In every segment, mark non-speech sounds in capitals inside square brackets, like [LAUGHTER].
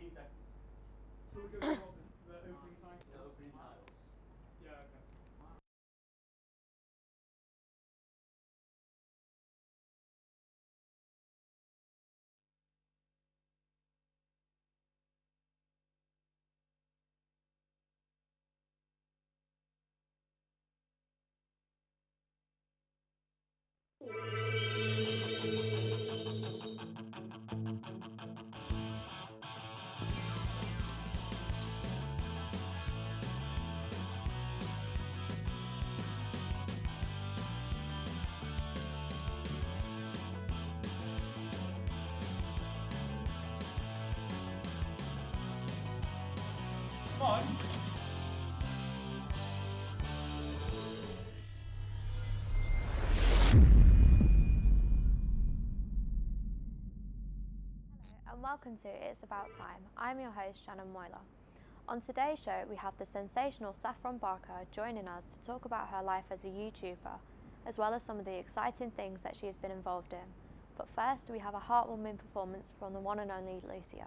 15 seconds. So we go and welcome to It's About Time. I'm your host, Shannon Moyler. On today's show, we have the sensational Saffron Barker joining us to talk about her life as a YouTuber, as well as some of the exciting things that she has been involved in. But first, we have a heartwarming performance from the one and only Lucia.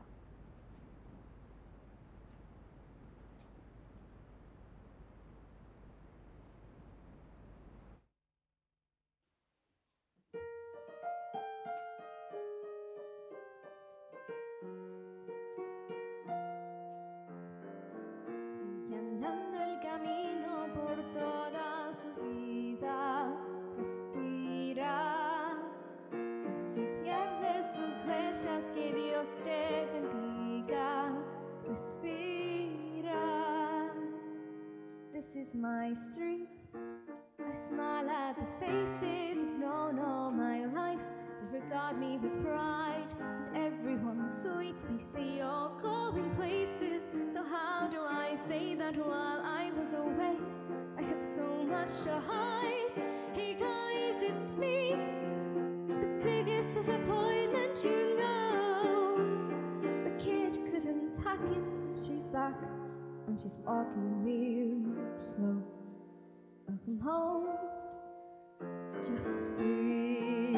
This is my street. I smile at the faces I've known all my life. They regard me with pride. And everyone's sweet. They say you're going places. So how do I say that while I was away? I had so much to hide. Hey guys, it's me. The biggest disappointment, you know. The kid couldn't hack it. She's back and she's walking real slow. Welcome home. Just breathe.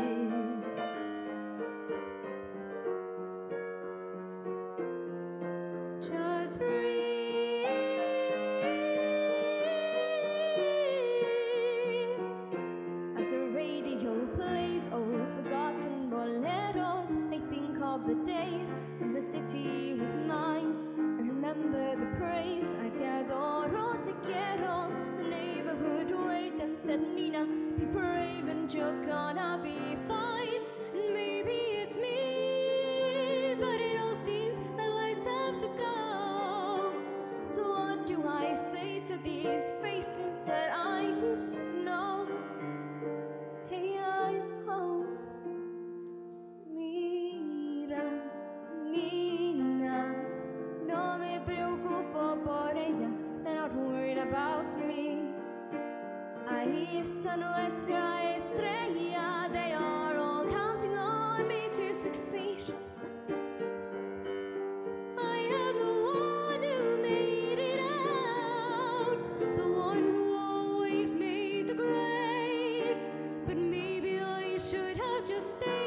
Just breathe. As the radio plays old forgotten boleros, I think of the days in the city nuestra me to succeed. I am the one who made it out, the one who always made the grade. But maybe I should have just stayed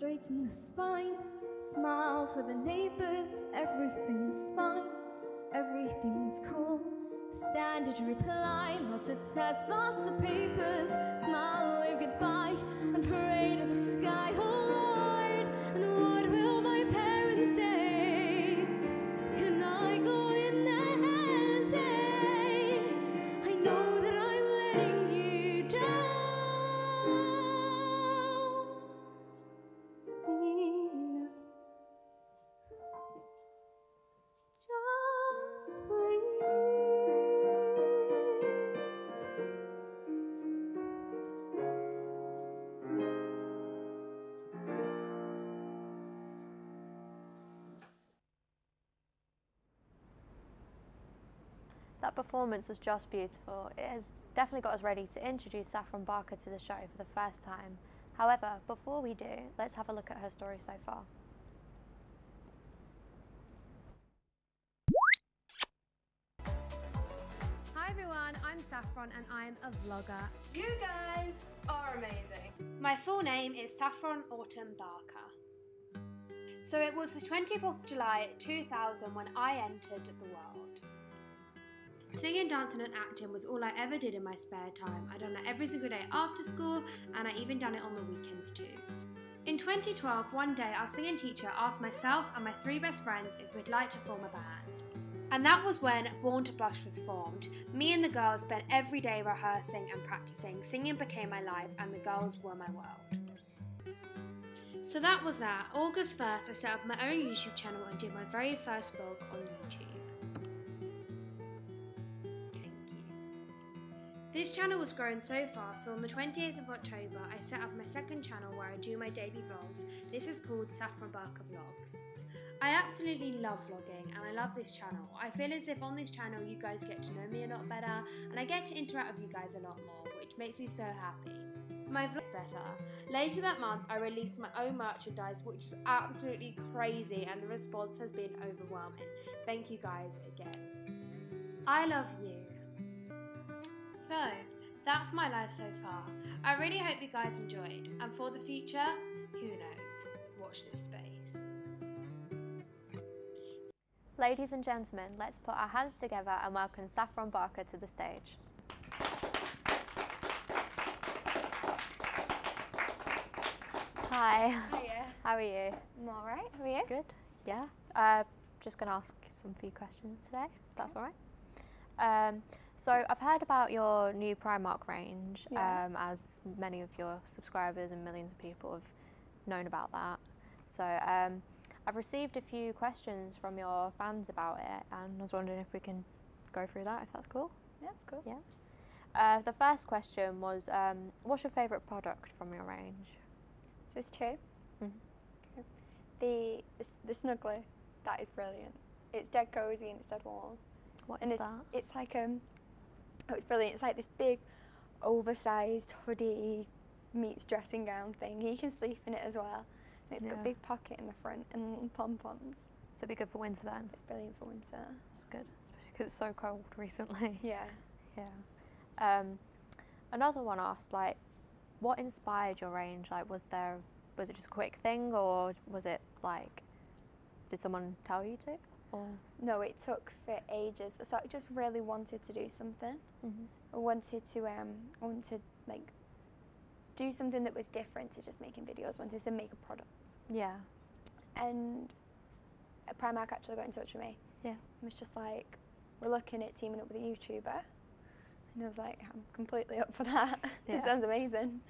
Straighten the spine, smile for the neighbors. Everything's fine, everything's cool. The standard reply, lots of tests, lots of papers. Smile, wave goodbye, and pray to the sky. Oh That performance was just beautiful. It has definitely got us ready to introduce Saffron Barker to the show for the first time. However, before we do, let's have a look at her story so far. Hi everyone, I'm Saffron and I'm a vlogger. You guys are amazing. My full name is Saffron Autumn Barker. So it was the 24th of July 2000 when I entered the world. Singing, dancing, and acting was all I ever did in my spare time. I done it every single day after school, and I even done it on the weekends too. In 2012, one day our singing teacher asked myself and my three best friends if we'd like to form a band. And that was when Born to Blush was formed. Me and the girls spent every day rehearsing and practicing. Singing became my life, and the girls were my world. So that was that. August 1st, I set up my own YouTube channel and did my very first vlog on This channel was growing so fast, so on the 28th of October, I set up my second channel where I do my daily vlogs. This is called Saffron Barker Vlogs. I absolutely love vlogging and I love this channel. I feel as if on this channel you guys get to know me a lot better and I get to interact with you guys a lot more, which makes me so happy. My vlogs better. Later that month, I released my own merchandise, which is absolutely crazy, and the response has been overwhelming. Thank you guys again. I love you. So, that's my life so far. I really hope you guys enjoyed, and for the future, who knows? Watch this space. Ladies and gentlemen, let's put our hands together and welcome Saffron Barker to the stage. Hi, Hiya. how are you? I'm alright, how are you? Good, yeah. Uh, just going to ask some few questions today, if that's all right. Um, so I've heard about your new Primark range, Yeah. um, as many of your subscribers and millions of people have known about that. So um, I've received a few questions from your fans about it, and I was wondering if we can go through that, if that's cool. Yeah, that's cool. Yeah. Uh, the first question was, um, what's your favourite product from your range? So it's true. Okay. The, the the snuggler, that is brilliant. It's dead cozy and it's dead warm. What and is it's that? it's like um oh it's brilliant. It's like this big oversized hoodie meets dressing gown thing. You can sleep in it as well. And it's got a big pocket in the front and pom poms. So it'd be good for winter then. It's brilliant for winter. That's good, especially because it's so cold [LAUGHS] recently. Yeah. yeah. Um, another one asked, like, what inspired your range? Like, was there, was it just a quick thing, or was it like, did someone tell you to? Or No, it took for ages. So I just really wanted to do something. Mhm. I wanted to um I wanted like do something that was different to just making videos. I wanted to make a product. yeah, And Primark actually got in touch with me. Yeah. It was just like, we're looking at teaming up with a YouTuber. And I was like, I'm completely up for that. [LAUGHS] Yeah. it sounds amazing.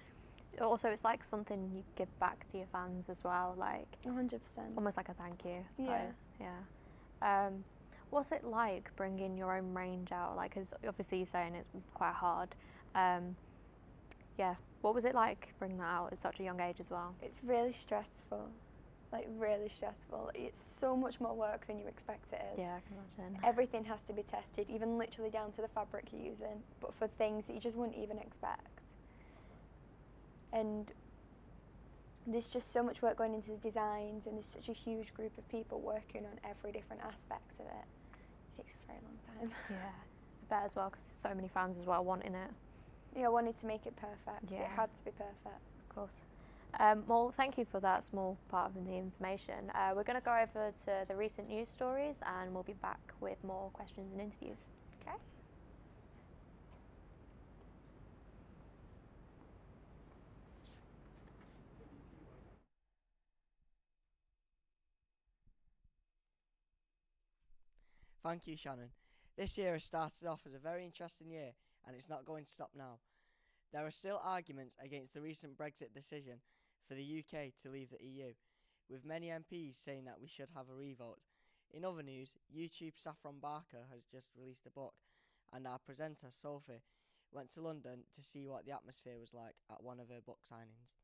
also it's like something you give back to your fans as well, like 100%. almost like a thank you, I Yeah. suppose. Yeah. Um, what's it like bringing your own range out? Like, because obviously you're saying it's quite hard. Um, yeah. What was it like bringing that out at such a young age as well? It's really stressful. Like, really stressful. It's so much more work than you expect it is. Yeah, I can imagine. Everything has to be tested, even literally down to the fabric you're using, but for things that you just wouldn't even expect. And there's just so much work going into the designs, and there's such a huge group of people working on every different aspect of it. It takes a very long time. Yeah, I bet as well because so many fans as well wanting it, Yeah, I wanted to make it perfect. Yeah. It had to be perfect. of course. Um, well, thank you for that small part of the information. Uh, we're going to go over to the recent news stories and we'll be back with more questions and interviews. Okay. Thank you, Shannon. This year has started off as a very interesting year, and it's not going to stop now. There are still arguments against the recent Brexit decision for the UK to leave the EU, with many MPs saying that we should have a revote. In other news, YouTube Saffron Barker has just released a book, and our presenter, Sophie, went to London to see what the atmosphere was like at one of her book signings.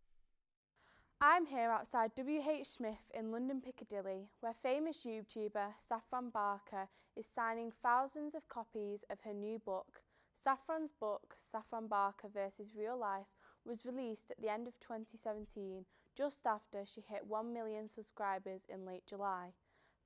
I'm here outside WH Smith in London Piccadilly, where famous YouTuber Saffron Barker is signing thousands of copies of her new book. Saffron's book, Saffron Barker vs. Real Life, was released at the end of 2017, just after she hit 1 million subscribers in late July.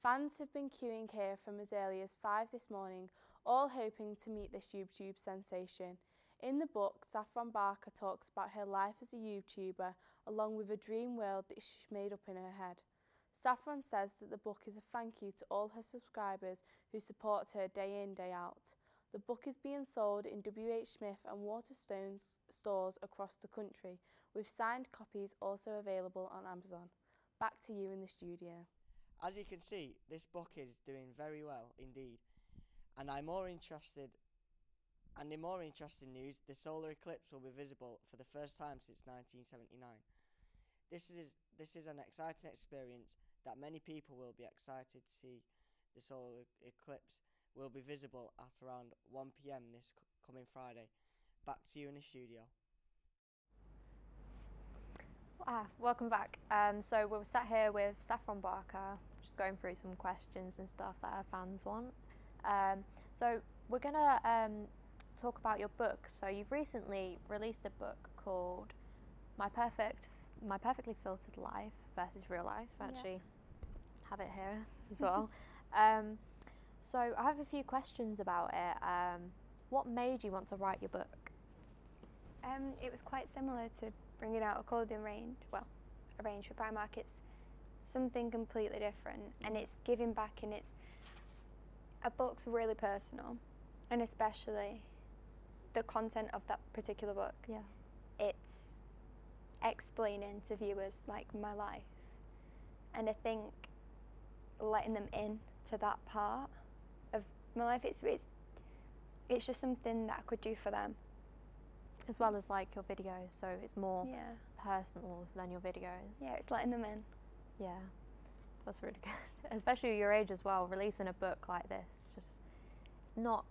Fans have been queuing here from as early as 5 this morning, all hoping to meet this YouTube sensation. In the book, Saffron Barker talks about her life as a YouTuber along with a dream world that she made up in her head. Saffron says that the book is a thank you to all her subscribers who support her day in, day out. The book is being sold in WH Smith and Waterstones stores across the country, with signed copies also available on Amazon. Back to you in the studio. As you can see, this book is doing very well indeed. And I'm more interested and in more interesting news, the solar eclipse will be visible for the first time since 1979. This is this is an exciting experience that many people will be excited to see. The solar eclipse will be visible at around 1 p.m. this coming Friday. Back to you in the studio. Ah, welcome back. Um, so we're sat here with Saffron Barker, just going through some questions and stuff that our fans want. Um, so we're gonna um, talk about your book. So you've recently released a book called My Perfect, My Perfectly Filtered Life versus Real Life. Yeah. Actually, have it here [LAUGHS] as well. um, so I have a few questions about it. Um, what made you want to write your book? Um, it was quite similar to bringing out a clothing range, well, a range for Primark. It's something completely different and it's giving back and it's a book's really personal and especially the content of that particular book. Yeah. It's explaining to viewers like my life. And I think letting them in to that part of my life it's it's it's just something that I could do for them. As well as like your videos, so it's more Yeah. personal than your videos. Yeah, it's letting them in. Yeah, that's really [LAUGHS] good. Especially your age as well. Releasing a book like this, just it's not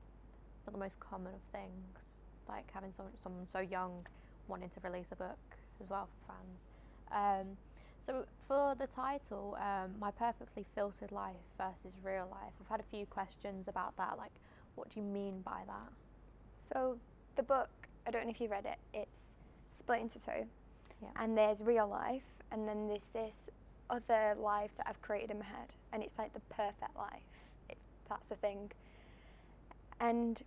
not the most common of things. Like having someone, someone so young wanting to release a book as well for fans. Um, so for the title, um, my perfectly filtered life versus real life, I've had a few questions about that. Like, what do you mean by that? So the book, I don't know if you read it, it's split into two. Yeah. And there's real life and then there's this other life that I've created in my head and it's like the perfect life. If that's the thing. And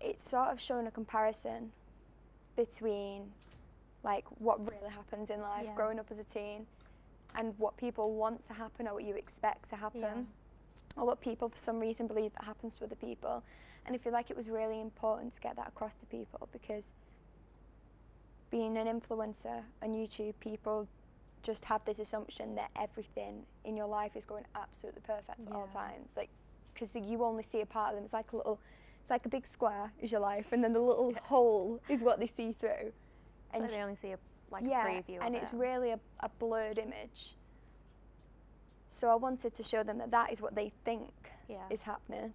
it's sort of showing a comparison between like what really happens in life Yeah. growing up as a teen and what people want to happen or what you expect to happen Yeah. or what people for some reason believe that happens to other people and I feel like it was really important to get that across to people because being an influencer on YouTube people just have this assumption that everything in your life is going absolutely perfect at all Yeah. times like because you only see a part of them it's like a little it's like a big square is your life and then the little hole is what they see through So And they only see a like yeah, a preview and it's it. really a, a blurred image. So I wanted to show them that that is what they think yeah. is happening,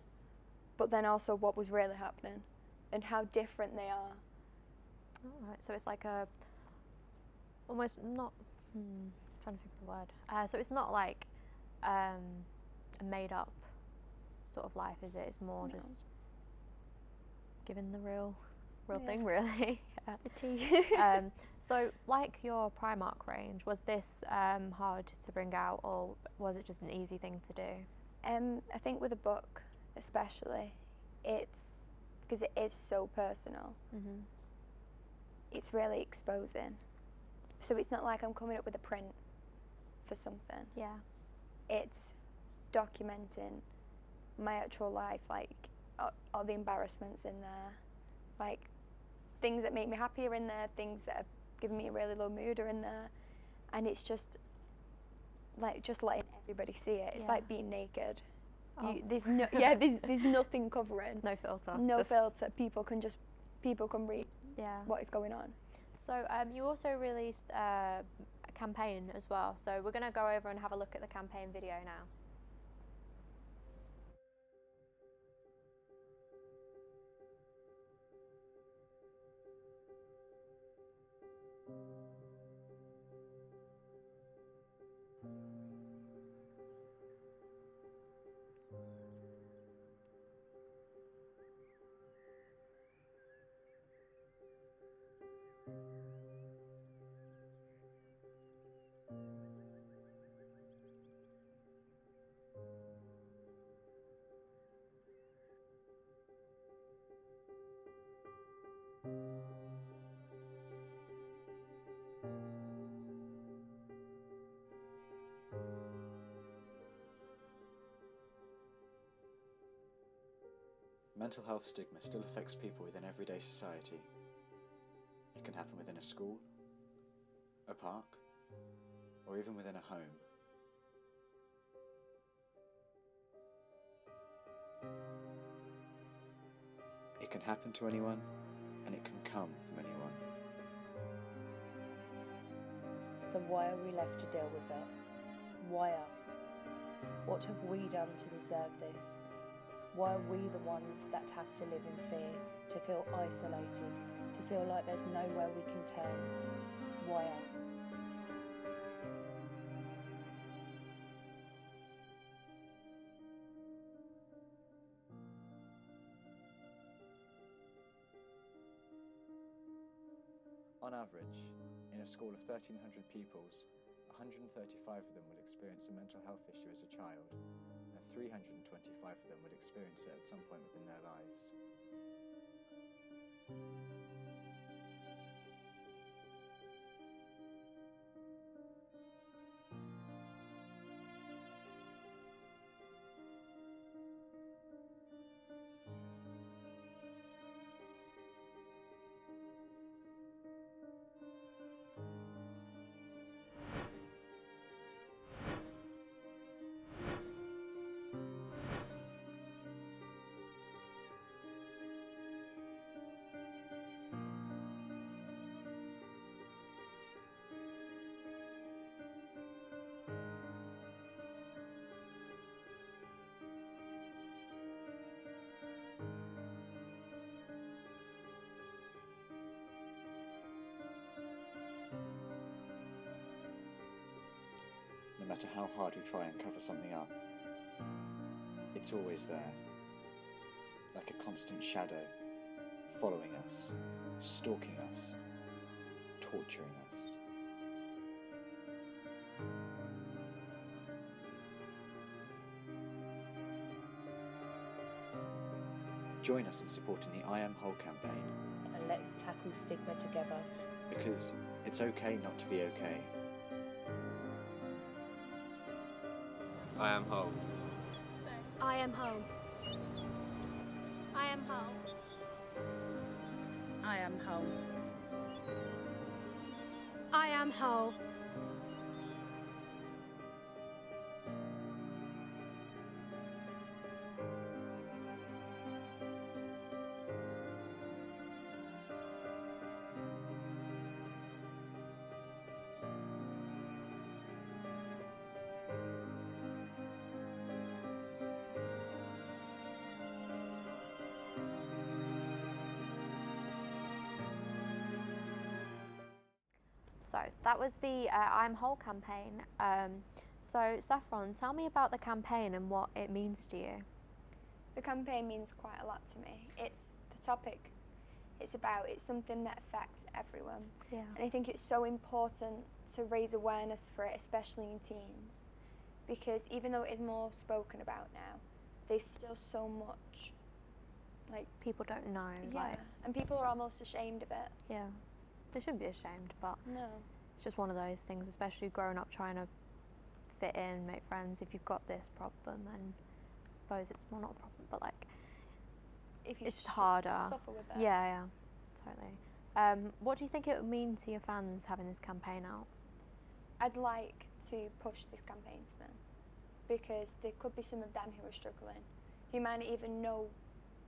but then also what was really happening, and how different they are. Alright, so it's like a almost not hmm, trying to think of the word. Uh, so it's not like um, a made up sort of life, is it? It's more No. just given the real real Yeah. thing, [LAUGHS] really. Yeah. The tea. [LAUGHS] um, [LAUGHS] so, like your Primark range, was this um, hard to bring out, or was it just an easy thing to do? um, I think with a book, especially, it's because it is so personal. Mm-hmm. It's really exposing. So it's not like I'm coming up with a print for something. Yeah. it's documenting my actual life, like all, the embarrassments in there, like things that make me happy are in there, things that have given me a really low mood are in there, and it's just like just letting everybody see it. It's Yeah. like being naked. Oh. You, there's no, [LAUGHS] yeah, there's there's nothing covering, No filter. no just- filter. People can just people can read Yeah. what is going on. So um, you also released uh, a campaign as well. So we're going to go over and have a look at the campaign video now. Mental health stigma still affects people within everyday society. It can happen within a school, a park, or even within a home. It can happen to anyone, and it can come from anyone. So why are we left to deal with it? Why us? What have we done to deserve this? Why are we the ones that have to live in fear, to feel isolated, to feel like there's nowhere we can turn? Why us? On average, in a school of 1,300 pupils, 135 of them will experience a mental health issue as a child, 325 of them will experience it at some point within their lives. No matter how hard we try and cover something up, it's always there, like a constant shadow, following us, stalking us, torturing us. Join us in supporting the I Am Whole campaign And let's tackle stigma together. because it's okay not to be okay. I am whole. I am home. I am home. I am home. I am whole. So that was the uh, I'm Whole campaign. Um, so Saffron, tell me about the campaign and what it means to you. The campaign means quite a lot to me. It's the topic it's about, it's something that affects everyone. Yeah. And I think it's so important to raise awareness for it, especially in teens. Because even though it is more spoken about now, there's still so much like People don't know. yeah. Like, and people are almost ashamed of it. yeah. They shouldn't be ashamed, but No. it's just one of those things, especially growing up trying to fit in, make friends. If you've got this problem, and I suppose it's well, not a problem, but like If you it's just harder. suffer with it. Yeah, yeah, totally. Um, what do you think it would mean to your fans having this campaign out? I'd like to push this campaign to them because there could be some of them who are struggling who might not even know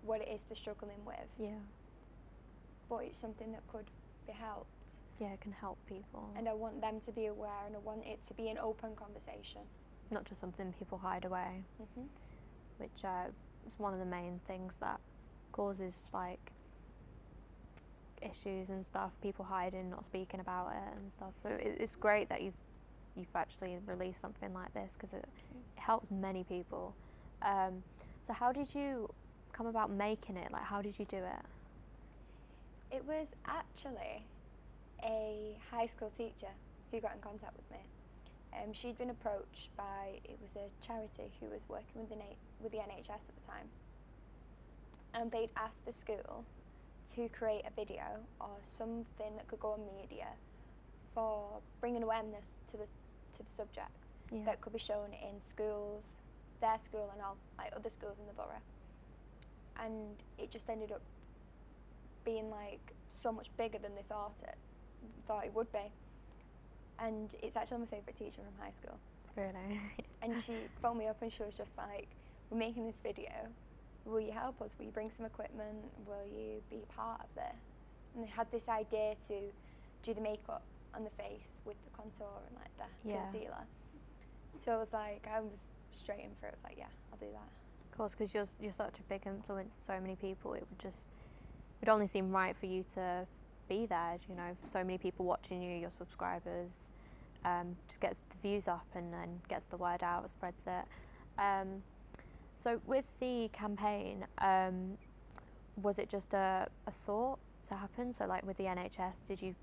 what it is they're struggling with, Yeah, but it's something that could be helped. yeah, it can help people. And I want them to be aware and I want it to be an open conversation. not just something people hide away, Mm-hmm. which uh, is one of the main things that causes like issues and stuff. People hiding, not speaking about it and stuff. So it's great that you've you've actually released something like this because it, it helps many people. Um, so how did you come about making it? Like, how did you do it? It was actually a high school teacher who got in contact with me. Um, she'd been approached by it was a charity who was working with the with the NHS at the time, and they'd asked the school to create a video or something that could go on media for bringing awareness to the to the subject Yeah. that could be shown in schools, their school, and all like other schools in the borough. and it just ended up being like so much bigger than they thought it thought it would be. And it's actually my favourite teacher from high school. Really? And [LAUGHS] she phoned me up and she was just like, We're making this video. Will you help us? Will you bring some equipment? Will you be part of this? And they had this idea to do the makeup on the face with the contour and like the Yeah. concealer. So I was like, I was straight in for it. I was like, Yeah, I'll do that. Of course, because you're, you're such a big influence to so many people, it would just, it only seem right for you to be there, you know, so many people watching you, your subscribers, um, just gets the views up and then gets the word out, spreads it. Um, so with the campaign, um, was it just a, a thought to happen? So like with the NHS, did you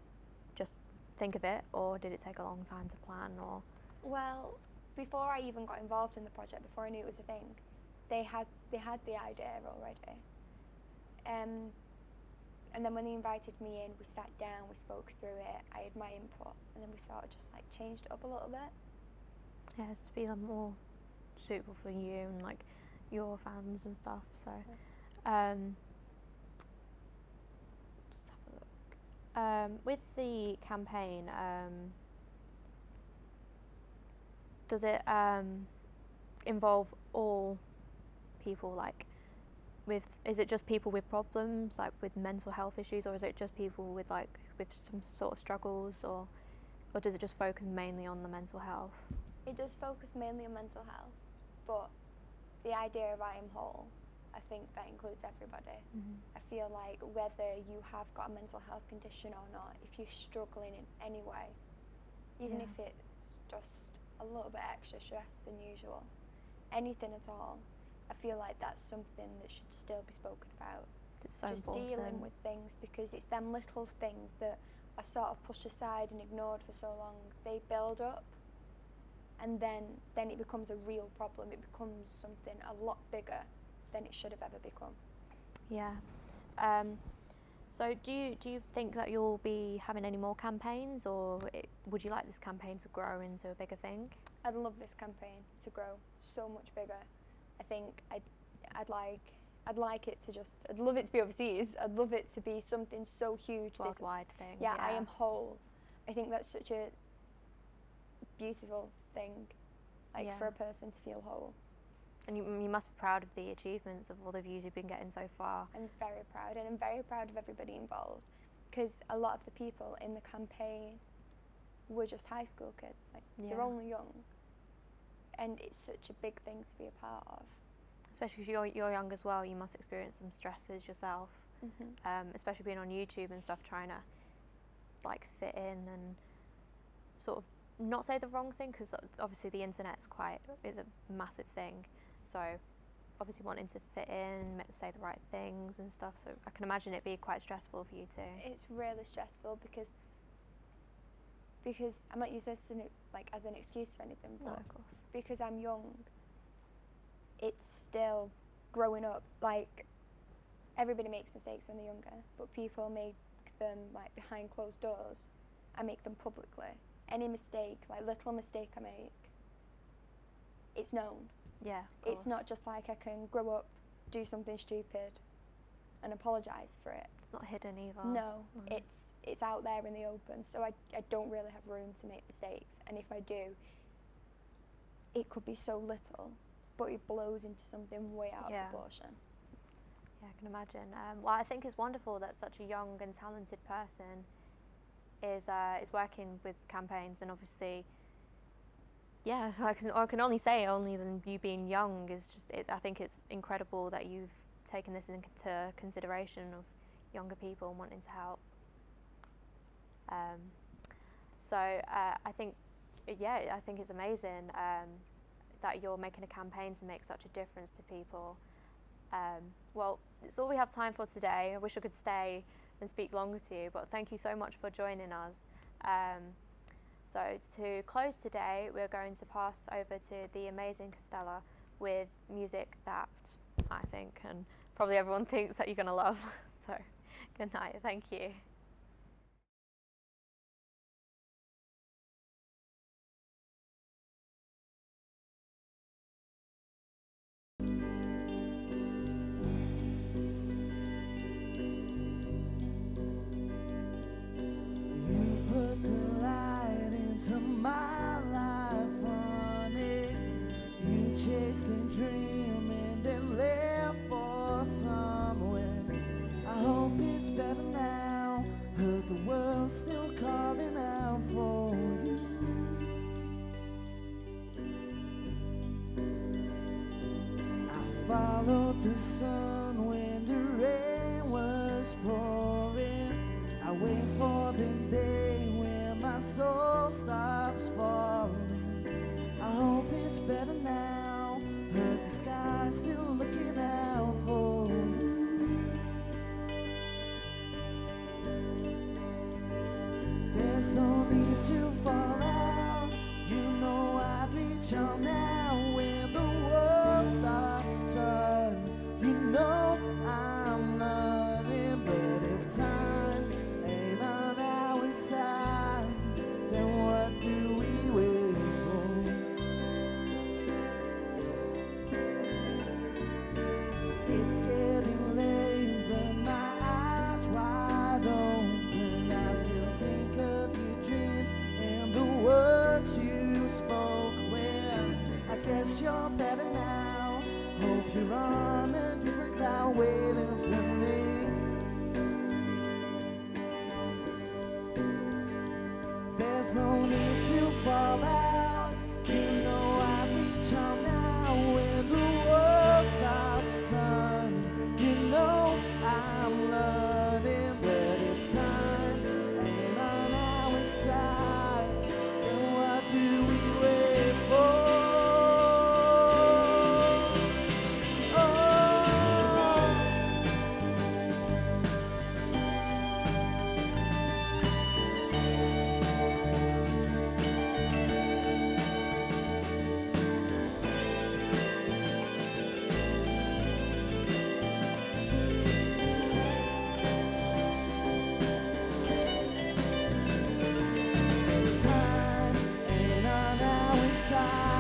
just think of it or did it take a long time to plan or? Well, before I even got involved in the project, before I knew it was a thing, they had they had the idea already. Um, and then when they invited me in, we sat down, we spoke through it. I had my input, and then we sort of just like changed it up a little bit. yeah, just to be like, more suitable for you and like your fans and stuff. So, um, just have a look. Um, with the campaign, um, does it um, involve all people? Like, with is it just people with problems, like with mental health issues, or is it just people with like with some sort of struggles, or or does it just focus mainly on the mental health? It does focus mainly on mental health, but the idea of I am whole, I think that includes everybody. Mhm. I feel like whether you have got a mental health condition or not, if you're struggling in any way, even Yeah. if it's just a little bit extra stress than usual, anything at all, I feel like that's something that should still be spoken about. It's so just important. dealing with things because it's them little things that are sort of pushed aside and ignored for so long. They build up and then then it becomes a real problem. It becomes something a lot bigger than it should have ever become. Yeah. Um, so do you do you think that you'll be having any more campaigns, or it, would you like this campaign to grow into a bigger thing? I'd love this campaign to grow so much bigger. I think I'd, I'd like I'd like it to just I'd love it to be overseas. I'd love it to be something so huge. this- Worldwide thing. yeah, I am whole. I think that's such a beautiful thing, like for a person to feel whole. And you, you must be proud of the achievements of all the views you've been getting so far. I'm very proud, and I'm very proud of everybody involved, because a lot of the people in the campaign were just high school kids. Like they're only young, and it's such a big thing to be a part of. Especially if you're you're young as well, you must experience some stresses yourself. Mhm. Um, especially being on YouTube and stuff, trying to like fit in and sort of not say the wrong thing because obviously the internet's quite is a massive thing. So obviously wanting to fit in, say the right things and stuff. So I can imagine it be quite stressful for you too. It's really stressful because because i might use this like as an excuse for anything, No, of course. because I'm young, it's still growing up. Like everybody makes mistakes when they're younger, but people make them like behind closed doors. I make them publicly. Any mistake, like little mistake I make, it's known. Yeah. It's not just like I can grow up, do something stupid, and apologise for it. It's not hidden either. No, No. it's it's out there in the open, so I, I don't really have room to make mistakes. And if I do, it could be so little, but it blows into something way out Yeah. of proportion. Yeah, I can imagine. Um, well, I think it's wonderful that such a young and talented person is uh, is working with campaigns, and obviously, yeah. So I can I can only say only than you being young is just. It's, I think it's incredible that you've taken this into consideration of younger people and wanting to help. Um, so uh, I think, yeah, I think it's amazing um, that you're making a campaign to make such a difference to people. Um, well, it's all we have time for today. I wish I could stay and speak longer to you, but thank you so much for joining us. Um, so, to close today, we're going to pass over to the amazing Costella with music that I think and probably everyone thinks that you're going to love. [LAUGHS] So, good night. Thank you. followed the sun when the rain was pouring. I wait for the day when my soul stops falling. I hope it's better now, but the sky's still looking out for me. There's no need to fall. there's no. side.